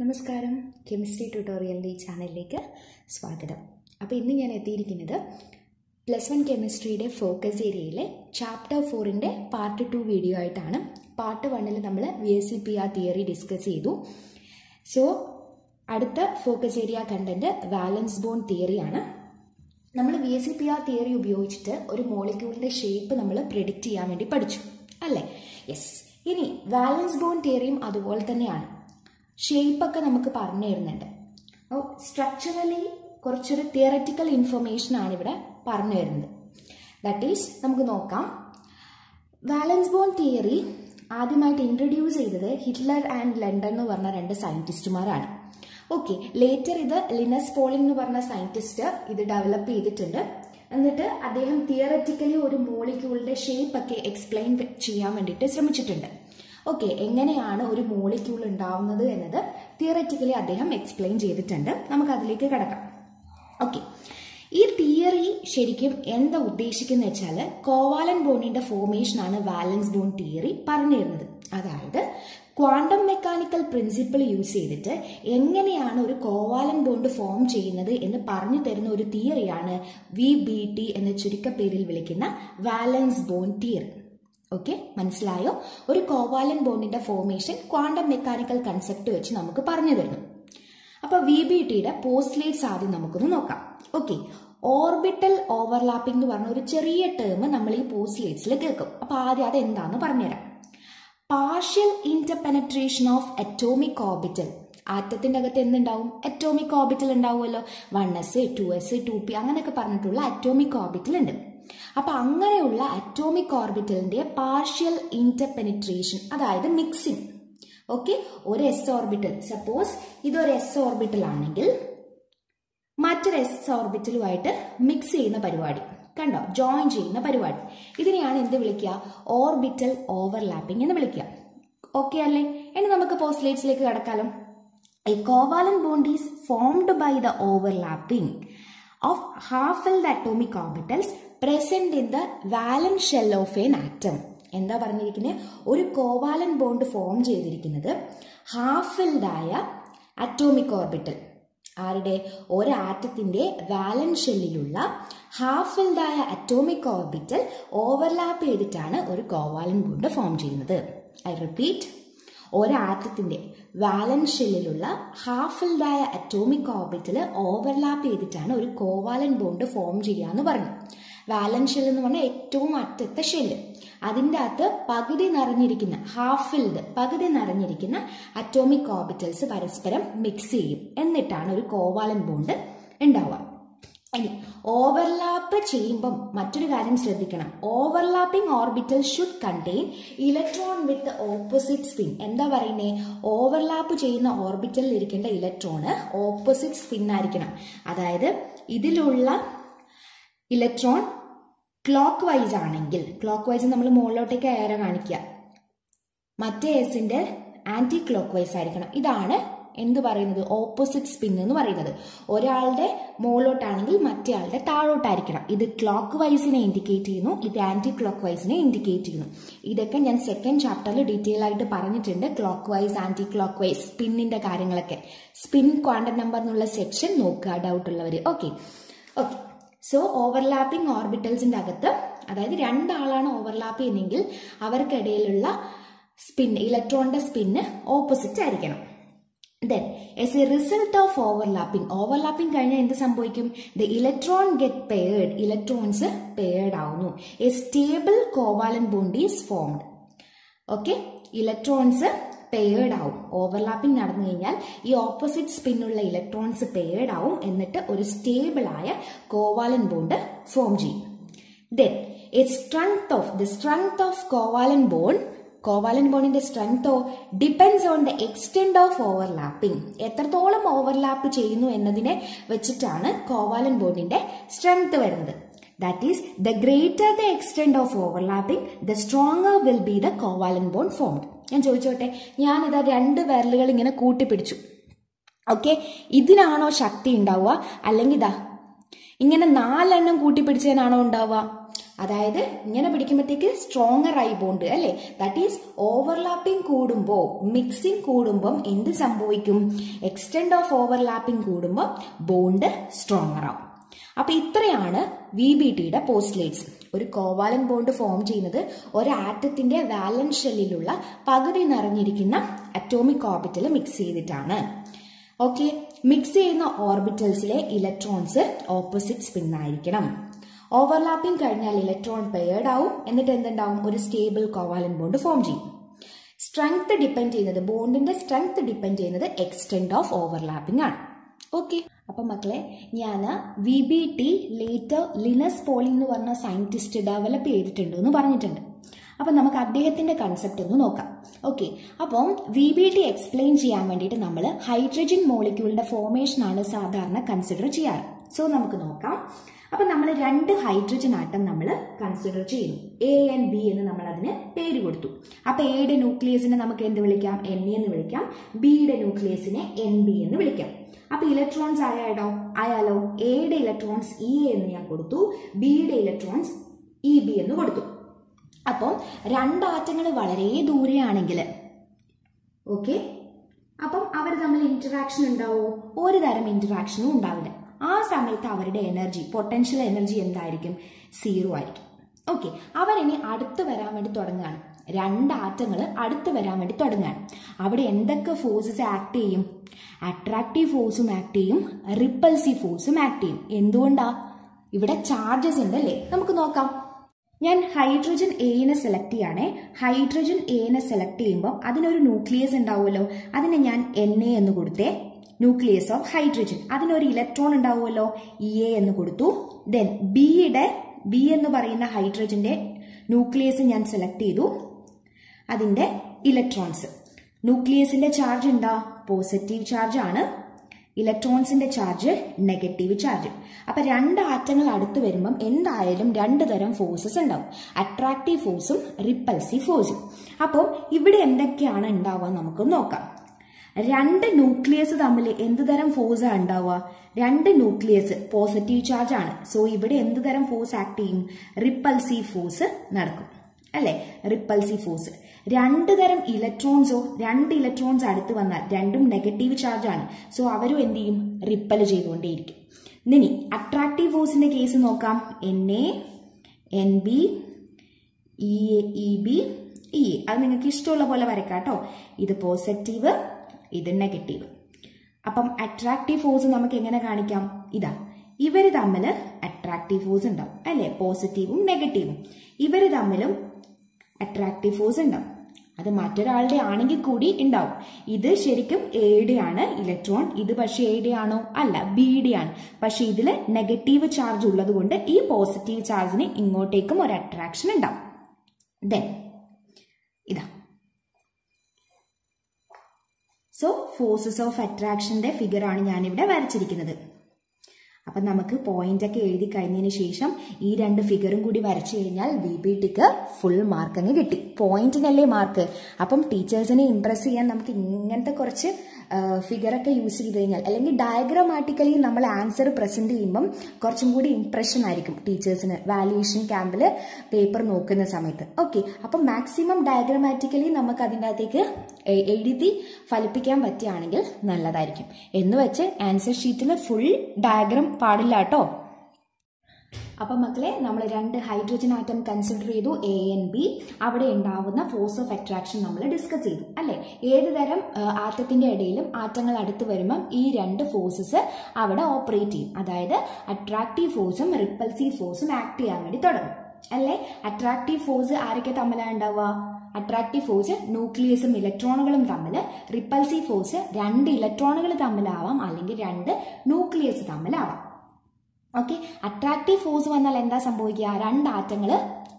നമസ്കാരം. കെമിസ്ട്രി ട്യൂട്ടോറിയലിന്റെ ഈ ചാനലിലേക്ക് സ്വാഗതം. അപ്പോൾ ഇന്ന് ഞാൻ എത്തിയിരിക്കുന്നത് പ്ലസ് വൺ കെമിസ്ട്രിയുടെ ഫോക്കസ് ഏരിയയിലെ ചാപ്റ്റർ ഫോറിന്റെ പാർട്ട് ടു വീഡിയോ ആയിട്ടാണ്. പാർട്ട് വണ്ണിൽ നമ്മൾ V S C P R theory discuss ചെയ്തു. സോ അടുത്ത focus area content valence bond തിയറിയാണ് നമ്മൾ V S C P R theory ഉപയോഗിച്ചിട്ട് ഒരു മോളിക്യൂളിന്റെ ഷേപ്പ് നമ്മൾ പ്രിഡിക്റ്റ് ചെയ്യാൻ വേണ്ടി പഠിച്ചു. അല്ലേ? യെസ് ഇനി വാലൻസ് ബോൺ തിയറിയും അതുപോലെ തന്നെയാണ്. ഷേപ്പൊക്കെ നമുക്ക് പറഞ്ഞു തരുന്നുണ്ട്. അപ്പോൾ സ്ട്രക്ചറലി കുറച്ചൊരു തിയററ്റിക്കൽ ഇൻഫർമേഷൻ ആണ് ഇവിടെ പറഞ്ഞു തരുന്നത്. ദാറ്റ് ഈസ് നമുക്ക് നോക്കാം. വാലൻസ് ബോൺ തിയറി ആദ്യമായിട്ട് ഇൻട്രൊഡ്യൂസ് ചെയ്തത് ഹിറ്റ്ലർ ആൻഡ് ലണ്ടൻ എന്ന് പറഞ്ഞ രണ്ട് സയന്റിസ്റ്റുമാരാണ് ഓക്കെ ലേറ്റർ ഇത് ലിനസ് പോളിംഗ് എന്ന് പറഞ്ഞ സയന്റിസ്റ്റ് ഇത് ഡെവലപ്പ് ചെയ്തിട്ടുണ്ട്. എന്നിട്ട് അദ്ദേഹം തിയററ്റിക്കലി ഒരു മോളിക്യൂളിന്റെ ഷേപ്പ് ഒക്കെ എക്സ്പ്ലെയിൻ ചെയ്യാൻ വേണ്ടിയിട്ട് ശ്രമിച്ചിട്ടുണ്ട്. ഓക്കെ എങ്ങനെയാണ് ഒരു മോളിക്യൂൾ ഉണ്ടാവുന്നത് എന്നത് തിയററ്റിക്കലി അദ്ദേഹം എക്സ്പ്ലെയിൻ ചെയ്തിട്ടുണ്ട്. നമുക്ക് അതിലേക്ക് കിടക്കാം. ഓക്കെ ഈ തിയറി ശരിക്കും എന്താ ഉദ്ദേശിക്കുന്നത് വെച്ചാൽ കോവാലൻ ഫോർമേഷൻ ആണ് വാലൻസ് ബോൺ തിയറി പറഞ്ഞു തരുന്നത് അതായത് ക്വാണ്ടം മെക്കാനിക്കൽ പ്രിൻസിപ്പിൾ യൂസ് ചെയ്തിട്ട് എങ്ങനെയാണ് ഒരു കോവാലൻ ബോണ്ട് ഫോം ചെയ്യുന്നത് എന്ന് പറഞ്ഞു തരുന്ന ഒരു തിയറിയാണ് വി ബി ടി എന്ന ചുരുക്കപ്പേരിൽ വിളിക്കുന്ന വാലൻസ് ബോൺ തിയറി ഓക്കെ മനസ്സിലായോ? ഒരു കോവാലൻ ബോണ്ടിന്റെ ഫോർമേഷൻ ക്വാണ്ടം മെക്കാനിക്കൽ കൺസെപ്റ്റ് വെച്ച് നമുക്ക് പറഞ്ഞു തരുന്നു. അപ്പൊ വി ബി ടിയുടെ പോസ്റ്റ്ലേറ്റ്സ് ആദ്യം നമുക്കൊന്ന് നോക്കാം. ഓക്കെ ഓർബിറ്റൽ ഓവർലാപ്പിംഗ് എന്ന് പറഞ്ഞ ഒരു ചെറിയ ടേം നമ്മൾ ഈ പോസ്റ്റ്ലേറ്റ്സിൽ കേൾക്കും. അപ്പൊ ആദ്യം അത് എന്താന്ന് പറഞ്ഞുതരാം. Partial interpenetration of atomic orbital ആറ്റത്തിന്റെ അകത്ത് എന്തുണ്ടാവും? അറ്റോമിക് ഓർബിറ്റൽ ഉണ്ടാവുമല്ലോ. One S two S two P അങ്ങനെയൊക്കെ പറഞ്ഞിട്ടുള്ള അറ്റോമിക് ഓർബിറ്റൽ ഉണ്ട്. അപ്പൊ അങ്ങനെയുള്ള അറ്റോമിക് ഓർബിറ്റലിന്റെ പാർഷ്യൽ ഇന്റർപെനിട്രേഷൻ അതായത് മിക്സിംഗ് ഓക്കെ ഒരു എസ് ഓർബിറ്റൽ സപ്പോസ് ഇതൊരു എസ് ഓർബിറ്റൽ ആണെങ്കിൽ മറ്റൊരു എസ് ഓർബിറ്റലുമായിട്ട് മിക്സ് ചെയ്യുന്ന പരിപാടി. കണ്ടോ? ജോയിൻ ചെയ്യുന്ന പരിപാടി. ഇതിനെയാണ് എന്ത് വിളിക്കുക? ഓർബിറ്റൽ ഓവർലാപ്പിംഗ് എന്ന് വിളിക്കുക. ഓക്കെ അല്ലേ? ഇനി നമുക്ക് പോസ്റ്റ്ലേറ്റ്സിലേക്ക് കടക്കാലോ. A covalent bond is formed by the overlapping of half the atomic orbitals present in the valence shell of an atom എന്താ പറഞ്ഞിരിക്കുന്നത് ഒരു കോവാലൻ ബോണ്ട് ഫോം ചെയ്തിരിക്കുന്നത് ഹാഫ് ഫിൽഡായ അറ്റോമിക് ഓർബിറ്റൽ ആരുടെ? ഒരാറ്റത്തിന്റെ വാലൻ ഷെല്ലിലുള്ള ഹാഫ് ഫിൽഡായ അറ്റോമിക് ഓർബിറ്റൽ ഓവർലാപ്പ് ചെയ്തിട്ടാണ് ഒരു കോവാലൻ ബോണ്ട് ഫോം ചെയ്യുന്നത്. ഐ റിപ്പീറ്റ് ഒരാറ്റത്തിന്റെ വാലൻ ഷെല്ലിലുള്ള ഹാഫ് ഫിൽഡായ അറ്റോമിക് ഓർബിറ്റൽ ഓവർലാപ്പ് ചെയ്തിട്ടാണ് ഒരു കോവാലൻ ബോണ്ട് ഫോം ചെയ്യുക എന്ന് പറഞ്ഞു. വാലൻ ഷെൽ എന്ന് പറഞ്ഞാൽ ഏറ്റവും അറ്റത്തെ ഷെല്ല്. അതിന്റെ അകത്ത് പകുതി നിറഞ്ഞിരിക്കുന്ന ഹാഫ് ഫിൽഡ് പകുതി നിറഞ്ഞിരിക്കുന്ന അറ്റോമിക് ഓർബിറ്റൽസ് പരസ്പരം മിക്സ് ചെയ്യും. എന്നിട്ടാണ് ഒരു കോവാലൻ ബോണ്ട് ഉണ്ടാവുക. ഇനി ഓവർലാപ്പ് ചെയ്യുമ്പം മറ്റൊരു കാര്യം ശ്രദ്ധിക്കണം. Overlapping orbital should contain electron with opposite spin എന്താ പറയുന്നേ? ഓവർലാപ്പ് ചെയ്യുന്ന ഓർബിറ്റലിൽ ഇരിക്കേണ്ട ഇലക്ട്രോണ് ഓപ്പോസിറ്റ് സ്പിൻ ആയിരിക്കണം. അതായത് ഇതിലുള്ള ഇലക്ട്രോൺ ക്ലോക്ക് വൈസ് ആണെങ്കിൽ ക്ലോക്ക് വൈസ് നമ്മൾ മുകളിലോട്ടേക്ക് ഏറെ കാണിക്കുക. മറ്റേ എസിന്റെ ആന്റി ക്ലോക്ക് വൈസ് ആയിരിക്കണം. ഇതാണ് എന്ത് പറയുന്നത്? ഓപ്പോസിറ്റ് സ്പിൻ എന്ന് പറയുന്നത്. ഒരാളുടെ മുകളിലോട്ടാണെങ്കിൽ മറ്റേ ആളുടെ താഴോട്ടായിരിക്കണം. ഇത് ക്ലോക്ക് വൈസിനെ ഇൻഡിക്കേറ്റ് ചെയ്യുന്നു ഇത് ആന്റി ക്ലോക്ക് വൈസിനെ ഇൻഡിക്കേറ്റ് ചെയ്യുന്നു. ഇതൊക്കെ ഞാൻ സെക്കൻഡ് ചാപ്റ്ററിൽ ഡീറ്റെയിൽ ആയിട്ട് പറഞ്ഞിട്ടുണ്ട് clockwise anticlockwise സ്പിന്നിന്റെ കാര്യങ്ങളൊക്കെ. സ്പിൻ ക്വാണ്ടം നമ്പർ എന്നുള്ള സെക്ഷൻ നോക്കുക ഡൗട്ട് ഉള്ളവർ ഓക്കെ ഓക്കെ സോ ഓവർലാപ്പിംഗ് ഓർബിറ്റൽസിന്റെ അകത്ത് അതായത് രണ്ടാളാണ് ഓവർലാപ്പ് ചെയ്യുന്നതെങ്കിൽ അവർക്കിടയിലുള്ള സ്പിൻ ഇലക്ട്രോണിന്റെ സ്പിന്ന് ഓപ്പോസിറ്റ് ആയിരിക്കണം. Then as a result of overlapping overlapping കഴിഞ്ഞാൽ എന്ത് സംഭവിക്കും? The electron get paired electrons paired ആവുന്നു. A stable covalent bond is formed okay electrons paired ആവും ഓവർലാപ്പിംഗ് നടന്നു കഴിഞ്ഞാൽ ഈ ഓപ്പോസിറ്റ് സ്പിന്നുള്ള ഇലക്ട്രോൺസ് പെയർഡ് ആവും എന്നിട്ട് ഒരു സ്റ്റേബിൾ ആയ കോവാലൻ ബോണ്ട് ഫോം ചെയ്യും. Then a strength of the strength of covalent bond covalent ബോണിന്റെ സ്ട്രെങ്തോ depends on the extent of overlapping എത്രത്തോളം ഓവർലാപ്പ് ചെയ്യുന്നു എന്നതിനെ വെച്ചിട്ടാണ് കോവാലൻ ബോണ്ടിന്റെ സ്ട്രെങ്ത് വരുന്നത്. That is the greater the extent of overlapping the stronger will be the covalent bond formed ഞാൻ ചോദിച്ചോട്ടെ ഞാനിതാ രണ്ട് വിരലുകൾ ഇങ്ങനെ കൂട്ടിപ്പിടിച്ചു. ഓക്കെ ഇതിനാണോ ശക്തി ഉണ്ടാവുക? അല്ലെങ്കിൽ ഇതാ ഇങ്ങനെ നാലെണ്ണം കൂട്ടിപ്പിടിച്ചതിനാണോ ഉണ്ടാവുക? അതായത് ഇങ്ങനെ പിടിക്കുമ്പോഴത്തേക്ക് സ്ട്രോങ്ങർ ആയി ബോണ്ട് അല്ലേ? ദാറ്റ് ഈസ് ഓവർലാപ്പിംഗ് കൂടുമ്പോൾ മിക്സിംഗ് കൂടുമ്പം എന്ത് സംഭവിക്കും? എക്സ്റ്റെൻഡ് ഓഫ് ഓവർലാപ്പിംഗ് കൂടുമ്പോൾ ബോണ്ട് സ്ട്രോങ്ങർ ആവും. അപ്പൊ ഇത്രയാണ് വി ബി ടിയുടെ പോസ്റ്റ്ലേറ്റ്സ് ഒരു കോവാലൻ ബോണ്ട് ഫോം ചെയ്യുന്നത് ഒരു ആറ്റത്തിന്റെ വാലൻസ് ഷെല്ലിലുള്ള പകുതി നിറഞ്ഞിരിക്കുന്ന അറ്റോമിക് ഓർബിറ്റൽ മിക്സ് ചെയ്തിട്ടാണ്. ഓക്കെ മിക്സ് ചെയ്യുന്ന ഓർബിറ്റൽസിലെ ഇലക്ട്രോൺസ് ഓപ്പോസിറ്റ് സ്പിൻ ആയിരിക്കണം. ഓവർലാപ്പിംഗ് കഴിഞ്ഞാൽ ഇലക്ട്രോൺ പെയർഡ് ആവും. എന്നിട്ട് എന്തുണ്ടാവും? ഒരു സ്റ്റേബിൾ കോവാലൻ ബോണ്ട് ഫോം ചെയ്യും. സ്ട്രെങ്ത് ഡിപ്പെൻഡ് ചെയ്യുന്നത് ബോണ്ടിന്റെ സ്ട്രെങ്ത് ഡിപ്പെൻഡ് ചെയ്യുന്നത് എക്സ്റ്റെൻഡ് ഓഫ് ഓവർലാപ്പിംഗ് ആണ്. ഓക്കെ അപ്പം മക്കളെ ഞാൻ V B T later Linus Pauling എന്ന് പറഞ്ഞ സയന്റിസ്റ്റ് ഡെവലപ്പ് ചെയ്തിട്ടുണ്ട് എന്ന് പറഞ്ഞിട്ടുണ്ട്. അപ്പം നമുക്ക് അദ്ദേഹത്തിന്റെ കൺസെപ്റ്റ് ഒന്ന് നോക്കാം. ഓക്കെ അപ്പം വി ബി ടി എക്സ്പ്ലെയിൻ ചെയ്യാൻ വേണ്ടിയിട്ട് നമ്മൾ ഹൈഡ്രജൻ മോളിക്യൂളിന്റെ ഫോർമേഷൻ ആണ് സാധാരണ കൺസിഡർ ചെയ്യാറ്. സോ നമുക്ക് നോക്കാം. അപ്പം നമ്മൾ രണ്ട് ഹൈഡ്രജൻ ആറ്റം നമ്മൾ കൺസിഡർ ചെയ്യുന്നു. എ ആൻഡ് ബി എന്ന് നമ്മൾ അതിന് പേര് കൊടുത്തു. അപ്പം എയുടെ ന്യൂക്ലിയസിനെ നമുക്ക് എന്ത് വിളിക്കാം? എൻ എന്ന് വിളിക്കാം. ബിയുടെ ന്യൂക്ലിയസിനെ എൻ ബി എന്ന് വിളിക്കാം. അപ്പൊ ഇലക്ട്രോൺസ് ആയാലോ ആയാലോ എയുടെ ഇലക്ട്രോൺസ് ഇ എന്ന് ഞാൻ കൊടുത്തു ബിയുടെ ഇലക്ട്രോൺസ് ഇ ബി എന്ന് കൊടുത്തു. അപ്പം രണ്ട് ആറ്റങ്ങൾ വളരെ ദൂരെയാണെങ്കിൽ ഓക്കെ അപ്പം അവർ തമ്മിൽ ഇന്ററാക്ഷൻ ഉണ്ടാവോ? ഒരു തരം ഇന്ററാക്ഷനും ഉണ്ടാവില്ല. ആ സമയത്ത് അവരുടെ എനർജി പൊട്ടൻഷ്യൽ എനർജി എന്തായിരിക്കും? സീറോ ആയിരിക്കും. ഓക്കെ അവരിനി അടുത്ത് വരാൻ വേണ്ടി തുടങ്ങുകയാണ്. രണ്ട് ആറ്റങ്ങൾ അടുത്ത് വരാൻ വേണ്ടി തുടങ്ങുകയാണ്. അവിടെ എന്തൊക്കെ ഫോഴ്സസ് ആക്ട് ചെയ്യും? അട്രാക്റ്റീവ് ഫോഴ്സും ആക്ട് ചെയ്യും. റിപ്പൽസീവ് ഫോഴ്സും ആക്ട് ചെയ്യും. എന്തുകൊണ്ടാ? ഇവിടെ ചാർജസ് ഉണ്ട് അല്ലേ നമുക്ക് നോക്കാം. ഞാൻ ഹൈഡ്രജൻ എനെ സെലക്ട് ചെയ്യണേ ഹൈഡ്രജൻ എനെ സെലക്ട് ചെയ്യുമ്പോൾ അതിനൊരു ന്യൂക്ലിയസ് ഉണ്ടാവുമല്ലോ. അതിനെ ഞാൻ എൻ എ എന്ന് കൊടുത്തേ. ന്യൂക്ലിയസ് ഓഫ് ഹൈഡ്രജൻ അതിനൊരു ഇലക്ട്രോൺ ഉണ്ടാവുമല്ലോ. ഇ എ എന്ന് കൊടുത്തു. ദെൻ ബിയുടെ ബി എന്ന് പറയുന്ന ഹൈഡ്രജന്റെ ന്യൂക്ലിയസ് ഞാൻ സെലക്ട് ചെയ്തു. അതിന്റെ ഇലക്ട്രോൺസ് ന്യൂക്ലിയസിന്റെ ചാർജ് എന്താ? പോസിറ്റീവ് ചാർജ് ആണ്. ഇലക്ട്രോൺസിന്റെ ചാർജ് നെഗറ്റീവ് ചാർജ് അപ്പൊ രണ്ട് ആറ്റങ്ങൾ അടുത്ത് വരുമ്പം എന്തായാലും രണ്ട് തരം ഫോഴ്സസ് ഉണ്ടാവും. അട്രാക്റ്റീവ് ഫോഴ്സും റിപ്പൽസീവ് ഫോഴ്സും അപ്പോൾ ഇവിടെ എന്തൊക്കെയാണ് ഉണ്ടാവുക നമുക്ക് നോക്കാം. രണ്ട് ന്യൂക്ലിയസ് തമ്മിൽ എന്ത് തരം ഫോഴ്സ് ഉണ്ടാവുക? രണ്ട് ന്യൂക്ലിയസ് പോസിറ്റീവ് ചാർജ് ആണ്. സോ ഇവിടെ എന്ത് തരം ഫോഴ്സ് ആക്ട് ചെയ്യും? റിപ്പൽസീവ് ഫോഴ്സ് നടക്കും. അല്ലെ? റിപ്പൽസീവ് ഫോഴ്സ് രണ്ട് തരം ഇലക്ട്രോൺസോ രണ്ട് ഇലക്ട്രോൺസ് അടുത്ത് വന്നാൽ രണ്ടും നെഗറ്റീവ് ചാർജ് ആണ്. സോ അവരും എന്ത് ചെയ്യും? റിപ്പൽ ചെയ്തുകൊണ്ടേയിരിക്കും. ഇനി അട്രാക്റ്റീവ് ഫോഴ്സിന്റെ കേസ് നോക്കാം. N A N B E E B E അത് നിങ്ങൾക്ക് ഇഷ്ടമുള്ള പോലെ വരയ്ക്കാം കേട്ടോ. ഇത് പോസിറ്റീവ് ഇത് നെഗറ്റീവ് അപ്പം അട്രാക്റ്റീവ് ഫോഴ്സ് നമുക്ക് എങ്ങനെ കാണിക്കാം? ഇതാ ഇവർ തമ്മിൽ അട്രാക്റ്റീവ് ഫോഴ്സ് ഉണ്ടാവും. അല്ലെ? പോസിറ്റീവും നെഗറ്റീവും ഇവർ തമ്മിലും അട്രാക്റ്റീവ് ഫോഴ്സ് ഉണ്ടാവും. അത് മറ്റൊരാളുടെ ആണെങ്കിൽ കൂടി ഉണ്ടാവും. ഇത് ശരിക്കും എയുടെ ആണ് ഇലക്ട്രോൺ ഇത് പക്ഷേ എയുടെ ആണോ? അല്ല ബിയുടെ ആണ്. പക്ഷെ ഇതിൽ നെഗറ്റീവ് ചാർജ് ഉള്ളത് കൊണ്ട് ഈ പോസിറ്റീവ് ചാർജിന് ഇങ്ങോട്ടേക്കും ഒരു അട്രാക്ഷൻ ഉണ്ടാവും. ദെൻ ഇതാ. സോ ഫോഴ്സസ് ഓഫ് അട്രാക്ഷന്റെ ഫിഗർ ആണ് ഞാനിവിടെ വരച്ചിരിക്കുന്നത്. അപ്പം നമുക്ക് പോയിന്റ് ഒക്കെ എഴുതി കഴിഞ്ഞതിന് ശേഷം ഈ രണ്ട് ഫിഗറും കൂടി വരച്ചു കഴിഞ്ഞാൽ വി ബി ടിക്ക് ഫുൾ മാർക്ക് അങ്ങ് കിട്ടി. പോയിന്റിനല്ലേ മാർക്ക് അപ്പം ടീച്ചേഴ്സിനെ ഇംപ്രസ് ചെയ്യാൻ നമുക്ക് ഇങ്ങനത്തെ കുറച്ച് ഫിഗറൊക്കെ യൂസ് ചെയ്ത് കഴിഞ്ഞാൽ അല്ലെങ്കിൽ ഡയഗ്രമാറ്റിക്കലി നമ്മൾ ആൻസർ പ്രസന്റ് ചെയ്യുമ്പം കുറച്ചും കൂടി ഇംപ്രഷൻ ആയിരിക്കും ടീച്ചേഴ്സിന് വാല്യുവേഷൻ ക്യാമ്പിൽ പേപ്പർ നോക്കുന്ന സമയത്ത്. ഓക്കെ അപ്പം മാക്സിമം ഡയഗ്രമാറ്റിക്കലി നമുക്ക് അതിന്റെ അകത്തേക്ക് എഴുതി ഫലിപ്പിക്കാൻ പറ്റുകയാണെങ്കിൽ നല്ലതായിരിക്കും. എന്ന് വെച്ച് ആൻസർ ഷീറ്റിൽ ഫുൾ ഡയഗ്രം പാടില്ല കേട്ടോ. അപ്പം മക്കളെ നമ്മൾ രണ്ട് ഹൈഡ്രജൻ ആറ്റം കൺസിഡർ ചെയ്തു എ എൻ ബി അവിടെ ഉണ്ടാവുന്ന ഫോഴ്സ് ഓഫ് അട്രാക്ഷൻ നമ്മൾ ഡിസ്കസ് ചെയ്തു അല്ലെ? ഏത് തരം ആറ്റത്തിന്റെ ഇടയിലും ആറ്റങ്ങൾ അടുത്ത് വരുമ്പം ഈ രണ്ട് ഫോഴ്സസ് അവിടെ ഓപ്പറേറ്റ് ചെയ്യും. അതായത് അട്രാക്റ്റീവ് ഫോഴ്സും റിപ്പൽസീവ് ഫോഴ്സും ആക്ട് ചെയ്യാൻ വേണ്ടി തുടങ്ങും അല്ലേ? അട്രാക്റ്റീവ് ഫോഴ്സ് ആരൊക്കെ തമ്മിലാണ് ഉണ്ടാവുക? അട്രാക്റ്റീവ് ഫോഴ്സ് ന്യൂക്ലിയസും ഇലക്ട്രോണുകളും തമ്മിൽ റിപ്പൽസീവ് ഫോഴ്സ് രണ്ട് ഇലക്ട്രോണുകൾ തമ്മിലാവാം അല്ലെങ്കിൽ രണ്ട് ന്യൂക്ലിയസ് തമ്മിലാവാം. ഓക്കെ അട്രാക്റ്റീവ് ഫോഴ്സ് വന്നാൽ എന്താ സംഭവിക്കുക? രണ്ട് ആറ്റങ്ങൾ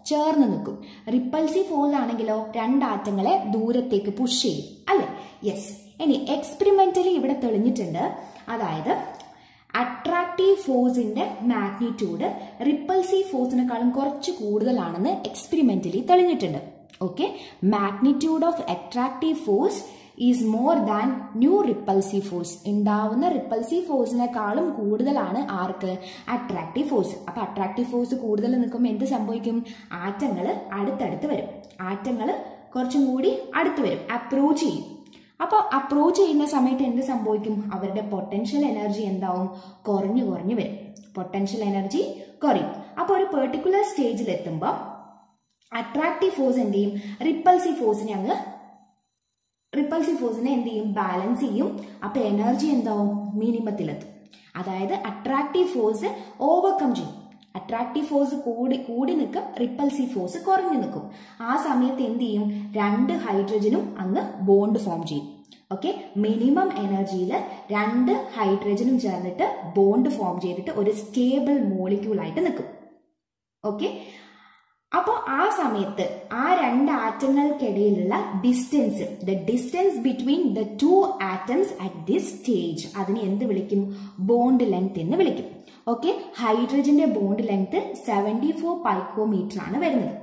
ചേർന്ന് നിൽക്കും. റിപ്പൾസീവ് ഫോഴ്സ് ആണെങ്കിലോ രണ്ട് ആറ്റങ്ങളെ ദൂരത്തേക്ക് പുഷ് ചെയ്യും. അല്ലേ? യെസ് ഇനി എക്സ്പെരിമെന്റലി ഇവിടെ തെളിഞ്ഞിട്ടുണ്ട്. അതായത് അട്രാക്റ്റീവ് ഫോഴ്സിന്റെ മാഗ്നിറ്റ്യൂഡ് റിപ്പൾസീവ് ഫോഴ്സിനെക്കാളും കുറച്ച് കൂടുതലാണെന്ന് experimentally തെളിഞ്ഞിട്ടുണ്ട്. Okay magnitude of attractive force is more than new repulsive force ഉണ്ടാവുന്ന റിപ്പൽസീവ് ഫോഴ്സിനേക്കാളും കൂടുതലാണ് ആർക്ക് അട്രാക്റ്റീവ് ഫോഴ്സ് അപ്പൊ അട്രാക്റ്റീവ് ഫോഴ്സ് കൂടുതൽ നിൽക്കുമ്പോൾ എന്ത് സംഭവിക്കും? ആറ്റങ്ങൾ അടുത്തടുത്ത് വരും. ആറ്റങ്ങൾ കുറച്ചും കൂടി അടുത്ത് വരും. അപ്രോച്ച് ചെയ്യും. അപ്പോൾ അപ്രോച്ച് ചെയ്യുന്ന സമയത്ത് എന്ത് സംഭവിക്കും? അവരുടെ പൊട്ടൻഷ്യൽ എനർജി എന്താവും? കുറഞ്ഞു കുറഞ്ഞു വരും. പൊട്ടൻഷ്യൽ എനർജി കുറയും. അപ്പോൾ ഒരു പെർട്ടിക്കുലർ സ്റ്റേജിൽ എത്തുമ്പോൾ അട്രാക്റ്റീവ് ഫോഴ്സ് എന്ത് ഫോഴ്സിനെ അങ്ങ് റിപ്പൾസീവ് ഫോഴ്സിനെ എന്ത് ചെയ്യും? ബാലൻസ് ചെയ്യും. അപ്പൊ എനർജി എന്താവും? മിനിമത്തിലെത്തും അതായത് അട്രാക്റ്റീവ് ഫോഴ്സ് ഓവർകം ചെയ്യും. അട്രാക്റ്റീവ് ഫോഴ്സ് കൂടി കൂടി നിൽക്കും റിപ്പൽസീവ് ഫോഴ്സ് കുറഞ്ഞു നിൽക്കും. ആ സമയത്ത് എന്ത് ചെയ്യും? രണ്ട് ഹൈഡ്രജനും അങ്ങ് ബോണ്ട് ഫോം ചെയ്യും. ഓക്കെ മിനിമം എനർജിയിൽ രണ്ട് ഹൈഡ്രജനും ചേർന്നിട്ട് ബോണ്ട് ഫോം ചെയ്തിട്ട് ഒരു സ്റ്റേബിൾ മോളിക്യൂൾ ആയിട്ട് നിൽക്കും. ഓക്കെ അപ്പോൾ ആ സമയത്ത് ആ രണ്ട് ആറ്റങ്ങൾക്കിടയിലുള്ള distance the distance between the two atoms at this stage അതിനെ എന്ത് വിളിക്കും? ബോണ്ട് ലെങ്ത് എന്ന് വിളിക്കും. Okay ഹൈഡ്രജന്റെ bond length seventy four picometre ആണ് വരുന്നത്.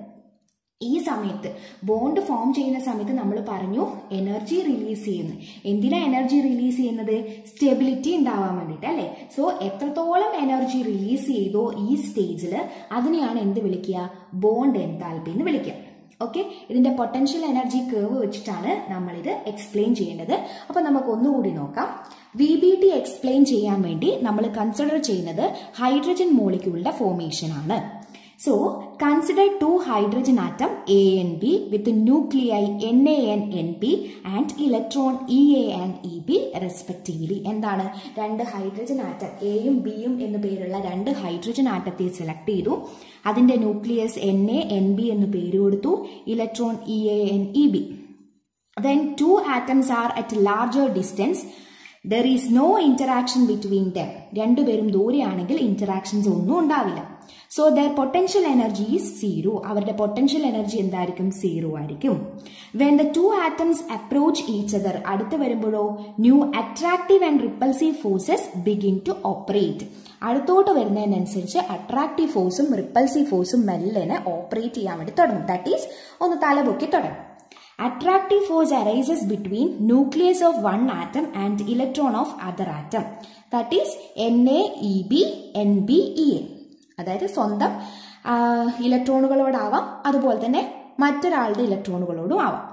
ഈ സമയത്ത് ബോണ്ട് ഫോം ചെയ്യുന്ന സമയത്ത് നമ്മൾ പറഞ്ഞു എനർജി റിലീസ് ചെയ്യുന്നു. എന്തിനാ എനർജി റിലീസ് ചെയ്യുന്നത്? സ്റ്റെബിലിറ്റി ഉണ്ടാവാൻ വേണ്ടിയിട്ട് അല്ലേ? സോ എത്രത്തോളം എനർജി റിലീസ് ചെയ്തോ ഈ സ്റ്റേജിൽ അതിനെയാണ് എന്ത് വിളിക്കുക? ബോണ്ട് എൻതാൽപ്പി എന്ന് വിളിക്കുക. ഓക്കെ ഇതിന്റെ പൊട്ടൻഷ്യൽ എനർജി കേവ് വെച്ചിട്ടാണ് നമ്മൾ ഇത് എക്സ്പ്ലെയിൻ ചെയ്യേണ്ടത്. അപ്പൊ നമുക്ക് ഒന്നുകൂടി നോക്കാം. വി ബി ടി എക്സ്പ്ലെയിൻ ചെയ്യാൻ വേണ്ടി നമ്മൾ കൺസിഡർ ചെയ്യുന്നത് ഹൈഡ്രജൻ മോളിക്യൂളിന്റെ ഫോർമേഷൻ ആണ്. So, consider two hydrogen atom A and B with the nuclei Na and Np and electron Ea and Eb respectively. എന്താണ്? രണ്ട് ഹൈഡ്രജൻ ആറ്റം എയും ബിയും എന്ന് പേരുള്ള രണ്ട് ഹൈഡ്രജൻ ആറ്റത്തെ സെലക്ട് ചെയ്തു. അതിന്റെ nucleus N A N B എന്ന് പേര് കൊടുത്തു. Electron E A and E B then two atoms are at larger distance there is no interaction between them രണ്ടുപേരും ദൂരെയാണെങ്കിൽ ഇന്ററാക്ഷൻസ് ഒന്നും ഉണ്ടാവില്ല. So there potential energy is zero അവരുടെ potential energy എന്തായിരിക്കും? Zero ആയിരിക്കും. When the two atoms approach each other അടുത്ത് വരുമ്പോഴോ new attractive and repulsive forces begin to operate അടുത്തോട്ട് വരുന്നതിനനുസരിച്ച് അട്രാക്റ്റീവ് ഫോഴ്സും റിപ്പൾസീവ് ഫോഴ്സും മെല്ലനെ ഓപ്പറേറ്റ് ചെയ്യാൻ വേണ്ടി തുടങ്ങും. ദാറ്റ് ഈസ് ഒന്ന് തലപൊക്കി തുടങ്ങും. Attractive force arises between nucleus of one atom and electron of other atom that is N A E B N B E NbEa. അതായത് സ്വന്തം ഇലക്ട്രോണുകളോടാവാം അതുപോലെ തന്നെ മറ്റൊരാളുടെ ഇലക്ട്രോണുകളോടും ആവാം.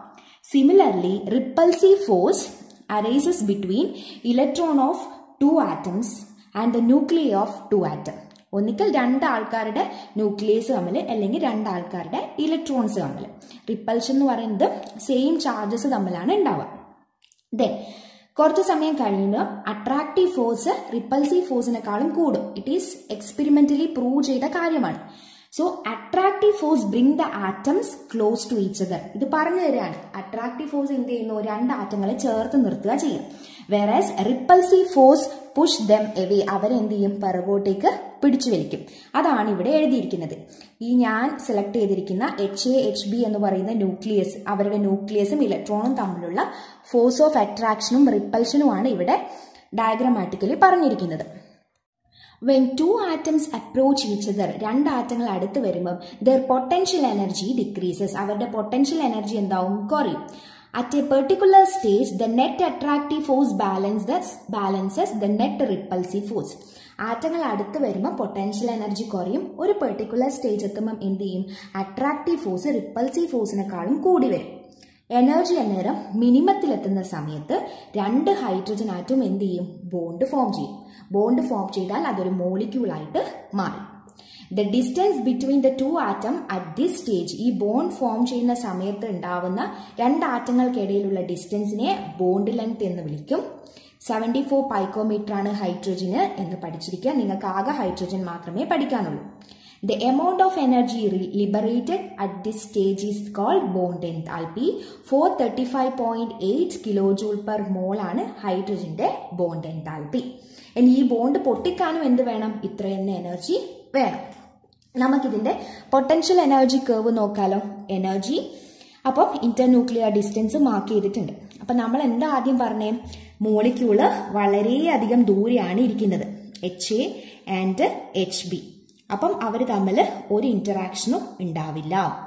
Similarly repulsive force arises between electron of two atoms and the nuclei of two atom ഒന്നിക്കൽ രണ്ട് ആൾക്കാരുടെ ന്യൂക്ലിയസ് തമ്മിൽ അല്ലെങ്കിൽ രണ്ട് ആൾക്കാരുടെ ഇലക്ട്രോൺസ് തമ്മിൽ റിപ്പൾഷൻ എന്ന് പറയുന്നത് സെയിം ചാർജസ് തമ്മിലാണ് ഉണ്ടാവുക. ദെൻ കുറച്ച് സമയം കഴിയുമ്പോൾ അട്രാക്റ്റീവ് ഫോഴ്സ് റിപ്പൾസീവ് ഫോഴ്സിനെക്കാളും കൂടും. ഇറ്റ് ഈസ് എക്സ്പെരിമെന്റലി പ്രൂവ് ചെയ്ത കാര്യമാണ്. So attractive force bring the atoms close to each other ഇത് പറഞ്ഞു തരികയാണ് അട്രാക്റ്റീവ് ഫോഴ്സ് എന്ത് ചെയ്യുന്നു? രണ്ട് ആറ്റങ്ങളെ ചേർത്ത് നിർത്തുക ചെയ്യും. Whereas repulsive force push them away അവരെന്ത് ചെയ്യും? പിറകോട്ടേക്ക് പിടിച്ചു വലിക്കും. അതാണ് ഇവിടെ എഴുതിയിരിക്കുന്നത്. ഈ ഞാൻ സെലക്ട് ചെയ്തിരിക്കുന്ന എച്ച് എ എച്ച് ബി എന്ന് പറയുന്ന ന്യൂക്ലിയസ് അവരുടെ ന്യൂക്ലിയസും ഇലക്ട്രോണും തമ്മിലുള്ള ഫോഴ്സ് ഓഫ് അട്രാക്ഷനും റിപ്പൾഷനുമാണ് ഇവിടെ ഡയഗ്രമാറ്റിക്കലി പറഞ്ഞിരിക്കുന്നത്. When two atoms approach each other രണ്ട് ആറ്റങ്ങൾ അടുത്ത് വരുമ്പം ദർ പൊട്ടൻഷ്യൽ എനർജി ഡിക്രീസസ് അവരുടെ പൊട്ടൻഷ്യൽ എനർജി എന്താവും? കുറയും. At a particular stage the net attractive force balance the balances the net repulsive force ആറ്റങ്ങൾ അടുത്ത് വരുമ്പോൾ പൊട്ടൻഷ്യൽ എനർജി കുറയും. ഒരു പെർട്ടിക്കുലർ സ്റ്റേജ് എത്തുമ്പം എന്ത് ചെയ്യും? അട്രാക്റ്റീവ് ഫോഴ്സ് റിപ്പൾസീവ് ഫോഴ്സിനെക്കാളും കൂടി വരും. എനർജി അന്നേരം മിനിമത്തിലെത്തുന്ന സമയത്ത് രണ്ട് ഹൈഡ്രജൻ ആറ്റവും എന്ത് ചെയ്യും? ബോണ്ട് ഫോം ചെയ്യും. ബോണ്ട് ഫോം ചെയ്താൽ അതൊരു മോളിക്യൂളായിട്ട് മാറും. The distance between the two atom at this stage ഈ ബോണ്ട് ഫോം ചെയ്യുന്ന സമയത്ത് ഉണ്ടാവുന്ന രണ്ട് ആറ്റങ്ങൾക്കിടയിലുള്ള ഡിസ്റ്റൻസിനെ ബോണ്ട് ലെങ്ത് എന്ന് വിളിക്കും. സെവന്റി ഫോർ പൈക്കോമീറ്റർ ആണ് ഹൈഡ്രജന് എന്ന് പഠിച്ചിരിക്കുക. നിങ്ങൾക്ക് ആകെ ഹൈഡ്രജൻ മാത്രമേ പഠിക്കാനുള്ളൂ. The amount of energy liberated at this stage is called bond enthalpy four thirty five point eight kilojoule per mole ആണ് ഹൈഡ്രജന്റെ ബോണ്ട് എൻതാൽപ്പി ഇനി ഈ ബോണ്ട് പൊട്ടിക്കാനും എന്ത് വേണം? ഇത്ര തന്നെ എനർജി വേണം. നമുക്കിതിന്റെ പൊട്ടൻഷ്യൽ എനർജി കേവ് നോക്കാലോ. എനർജി അപ്പം ഇന്റർന്യൂക്ലിയർ ഡിസ്റ്റൻസ് മാർക്ക് ചെയ്തിട്ടുണ്ട്. അപ്പം നമ്മൾ എന്താ ആദ്യം പറഞ്ഞേ? മോളിക്യൂൾ വളരെയധികം ദൂരെയാണ് ഇരിക്കുന്നത്. H A and H B അപ്പം അവർ തമ്മിൽ ഒരു ഇന്ററാക്ഷനും ഉണ്ടാവില്ല.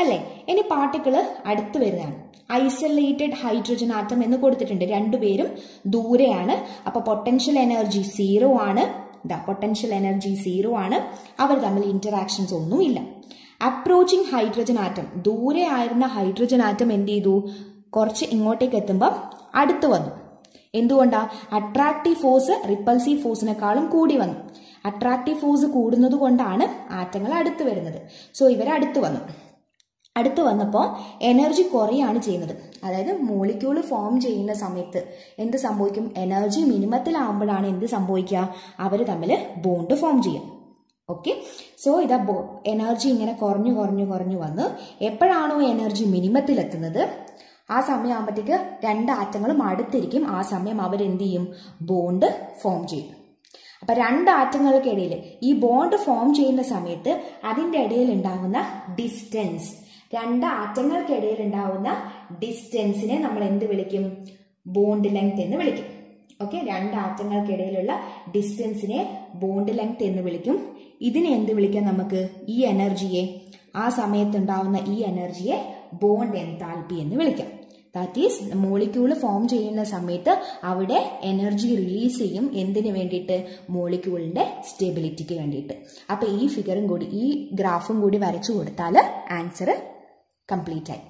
അല്ലേ? ഇനി പാർട്ടിക്കിൾ അടുത്ത് വരുന്നതാണ്. ഐസൊലേറ്റഡ് ഹൈഡ്രജൻ ആറ്റം എന്ന് കൊടുത്തിട്ടുണ്ട്. രണ്ടുപേരും ദൂരെയാണ്. അപ്പൊ പൊട്ടൻഷ്യൽ എനർജി സീറോ ആണ്. ഇതാ പൊട്ടൻഷ്യൽ എനർജി സീറോ ആണ്. അവർ തമ്മിൽ ഇന്ററാക്ഷൻസ് ഒന്നുമില്ല അപ്രോച്ചിങ് ഹൈഡ്രജൻ ആറ്റം ദൂരെ ആയിരുന്ന ഹൈഡ്രജൻ ആറ്റം എന്ത് ചെയ്തു? കുറച്ച് ഇങ്ങോട്ടേക്ക് എത്തുമ്പോൾ അടുത്ത് വന്നു. എന്തുകൊണ്ടാ? അട്രാക്റ്റീവ് ഫോഴ്സ് റിപ്പൾസീവ് ഫോഴ്സിനെക്കാളും കൂടി വന്നു. അട്രാക്റ്റീവ് ഫോഴ്സ് കൂടുന്നത് കൊണ്ടാണ് ആറ്റങ്ങൾ അടുത്ത് വരുന്നത്. സോ ഇവർ അടുത്ത് വന്നു. അടുത്ത് വന്നപ്പോൾ എനർജി കുറയാണ് ചെയ്യുന്നത്. അതായത് മോളിക്യൂൾ ഫോം ചെയ്യുന്ന സമയത്ത് എന്ത് സംഭവിക്കും? എനർജി മിനിമത്തിലാവുമ്പോഴാണ് എന്ത് സംഭവിക്കുക? അവർ തമ്മിൽ ബോണ്ട് ഫോം ചെയ്യും. ഓക്കെ സോ ഇതാ ബോ എനർജി ഇങ്ങനെ കുറഞ്ഞു കുറഞ്ഞു കുറഞ്ഞു വന്ന് എപ്പോഴാണോ എനർജി മിനിമത്തിലെത്തുന്നത് ആ സമയമാകുമ്പോഴത്തേക്ക് രണ്ട് ആറ്റങ്ങളും അടുത്തിരിക്കും. ആ സമയം അവരെന്ത് ചെയ്യും? ബോണ്ട് ഫോം ചെയ്യും. അപ്പൊ രണ്ട് ആറ്റങ്ങൾക്കിടയിൽ ഈ ബോണ്ട് ഫോം ചെയ്യുന്ന സമയത്ത് അതിന്റെ ഇടയിൽ ഉണ്ടാകുന്ന ഡിസ്റ്റൻസ് രണ്ട് ആറ്റങ്ങൾക്കിടയിൽ ഉണ്ടാവുന്ന ഡിസ്റ്റൻസിനെ നമ്മൾ എന്ത് വിളിക്കും? ബോണ്ട് ലെങ്ത് എന്ന് വിളിക്കും. ഓക്കെ രണ്ട് ആറ്റങ്ങൾക്കിടയിലുള്ള ഡിസ്റ്റൻസിനെ ബോണ്ട് ലെങ്ത് എന്ന് വിളിക്കും. ഇതിനെ എന്ത് വിളിക്കാം നമുക്ക്? ഈ എനർജിയെ ആ സമയത്തുണ്ടാവുന്ന ഈ എനർജിയെ ബോണ്ട് എൻതാൽപ്പി എന്ന് വിളിക്കാം. ദാറ്റ് ഈസ് മോളിക്യൂൾ ഫോം ചെയ്യുന്ന സമയത്ത് അവിടെ എനർജി റിലീസ് ചെയ്യും. എന്തിനു വേണ്ടിയിട്ട്? മോളിക്യൂളിന്റെ സ്റ്റെബിലിറ്റിക്ക് വേണ്ടിയിട്ട്. അപ്പൊ ഈ ഫിഗറും കൂടി ഈ ഗ്രാഫും കൂടി വരച്ചു കൊടുത്താൽ ആൻസർ കംപ്ലീറ്റ് ആയി